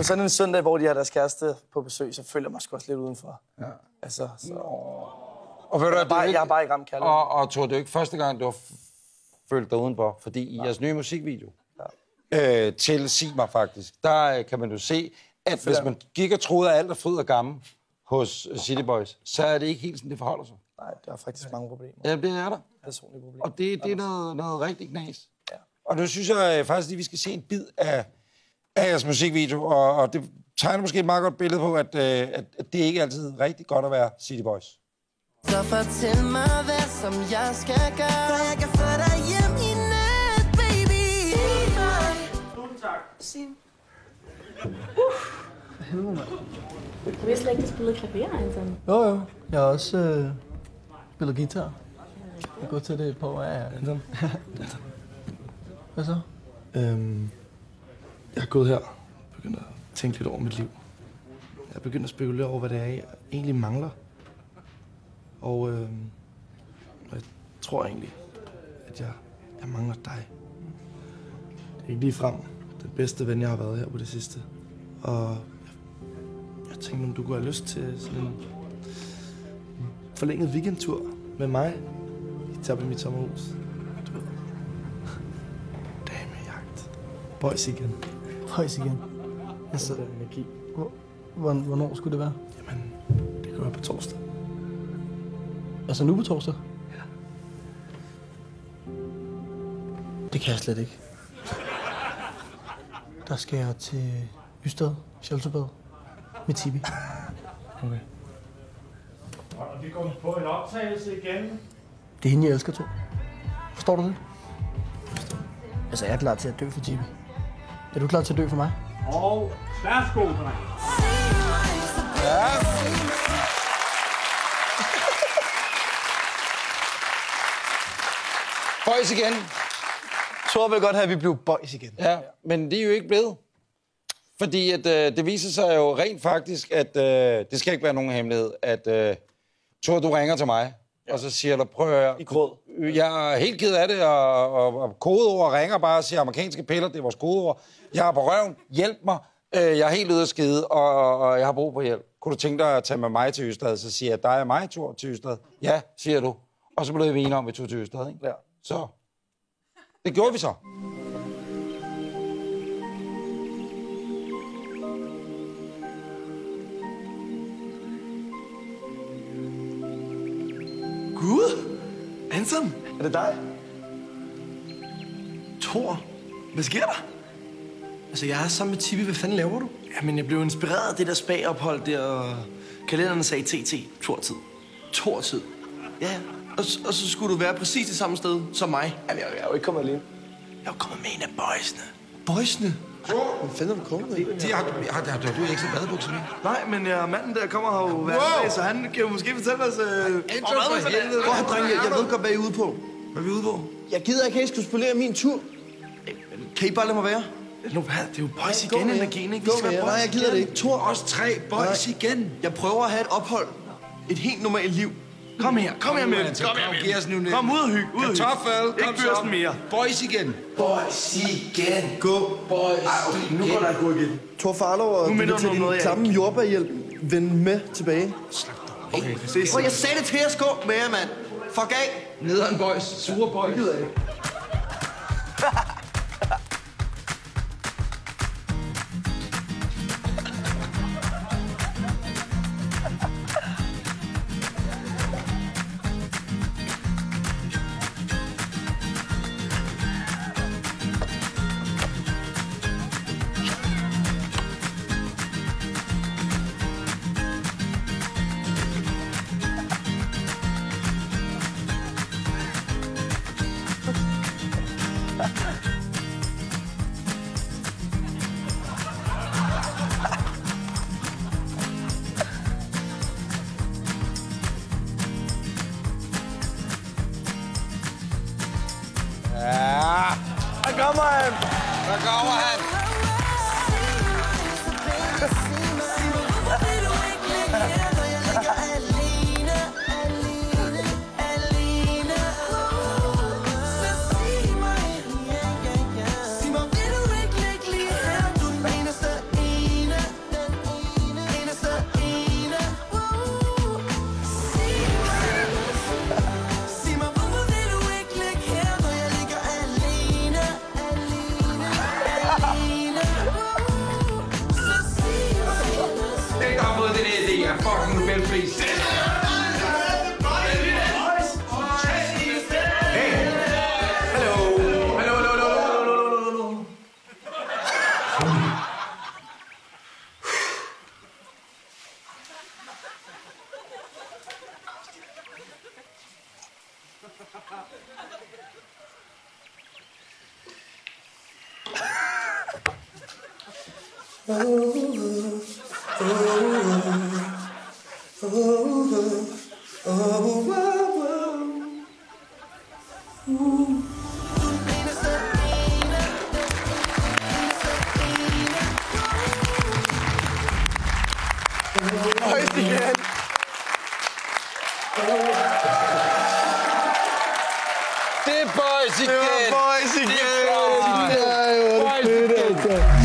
på sådan en søndag, hvor de har deres kæreste på besøg, så føler jeg mig sgu også lidt udenfor. Ja. Altså, så... Og ved du, Jeg det bare, ikke, jeg er bare ikke ramt kærlighed. og, og er jo ikke første gang, du har følt dig udenfor, fordi i jeres nye musikvideo, ja. øh, til Sig mig faktisk, der øh, kan man jo se, at hvis man gik og troede, at alt er fryd og gammel hos øh, City Boys, så er det ikke helt sådan, det forholder sig. Nej, der er faktisk mange problemer. Ja, det er der. Personlige problemer. Og det, det er noget, noget rigtig knas. Ja. Og nu synes jeg øh, faktisk, at vi skal se en bid af, af jeres musikvideo, og, og det tegner måske et meget godt billede på, at, øh, at, at det ikke altid er rigtig godt at være City Boys. Så fortæl mig, hvad som jeg skal gøre Så jeg kan få dig hjem i nat, baby Sig mig Sim. Du vidste slet ikke, du spillede klaver, Anton. Jo, jo. Jeg har også øh, spillet guitar. Jeg gået til det år. Ja, ja. Hvad så? Øhm, jeg er gået her og begyndt at tænke lidt over mit liv. Jeg er begyndt at spekulere over, hvad det er, jeg egentlig mangler. Og, øh, jeg tror egentlig, at jeg, jeg mangler dig. Det er ikke lige frem den bedste ven, jeg har været her på det sidste. Og jeg, jeg tænkte, om du kunne have lyst til sådan en forlænget weekendtur med mig. Vi tager på mit sommerhus. Du ved. Damejagt. Boys igen. Højs igen. Altså, Den der magi. hvor- hvor- hvornår skulle det være? Jamen, det gør jeg på torsdag. Altså nu på torsdag? Ja. Det kan jeg slet ikke. Der skal jeg til Ystad, Shelterbed, med Tibi. Okay. Og vi går på en optagelse igen. Det er hende, jeg elsker, to. Forstår du det? Altså, jeg er klar til at dø for Tibi. Er du klar til at dø for mig? Og værsgo, dreng. Boys igen. Thor vil godt have, at vi blev boys igen. Ja, men det er jo ikke blevet. Fordi at, øh, det viser sig jo rent faktisk, at øh, det skal ikke være nogen hemmelighed, at øh, Thor, du ringer til mig, ja. og så siger du, prøv at høre, I gråd. jeg er helt ked af det, og, og, og kodeord ringer bare og siger, amerikanske piller, det er vores kodeord. Jeg er på røven, hjælp mig, øh, jeg er helt ude af skide, og, og, og jeg har brug for hjælp. Kunne du tænke dig at tage med mig til Ystad? Så siger jeg, dig og mig, Thor, til Ystad. Ja, siger du. Og så blev vi enige om, at vi tog til Ystad, ikke? Ja. Så det gjorde vi så. Anton! Er det dig? Thor! Hvad sker der? Altså, jeg er sammen med Tibi. Hvad fanden laver du? Jamen, jeg blev inspireret af det der spagophold der, og kalenderen sagde TT. Tortid. Tortid. Ja, ja. Og, og så skulle du være præcis det samme sted som mig. Jamen, jeg, jeg er jo ikke kommet alene. Jeg er jo kommet med en af boysene. Boysene? Hvad fanden er du kommet med? De har, har, har, har du ikke så badebukser med? Nej, men ja, manden der kommer har jo været Wow! wow. så han kan jo måske fortælle os... Øh, Anton, for helvede. Prøv at drenge, jeg, jeg ved godt, hvad I er ude på. Hvad er vi ude på? Jeg gider ikke, at I skulle spolere min tur. Kan I bare lade mig være? Nu, hvad? Det er jo boys Gå igen, energien, ikke? Vi skal være Nej, jeg gider det ikke. Tor, Os tre boys igen. Jeg prøver at have et ophold. Et helt normalt liv. Kom her, kom her med det. Kom her med Giv os nu lidt. Kom ud og hygge, ud og hygge. Kartoffel, kom Ikke børsen så. mere. Boys igen. Boys igen. Gå. Boys Ej, okay, nu går der gå igen. Thor Farlov og Nu til din klamme jordbærhjælp. Vend med tilbage. Okay, ses. Prøv, jeg sagde det til jer, skub med jer, mand Fuck af Nederen boys. Sure boys. Ja, Der kommer han! Ligge lige her? Du Reese. oh. Fucking Nobelpris. Højst igen. Det er boys igen! Boys igen. Det er boys. Ej, hvor er det Boys fedt, igen. altså.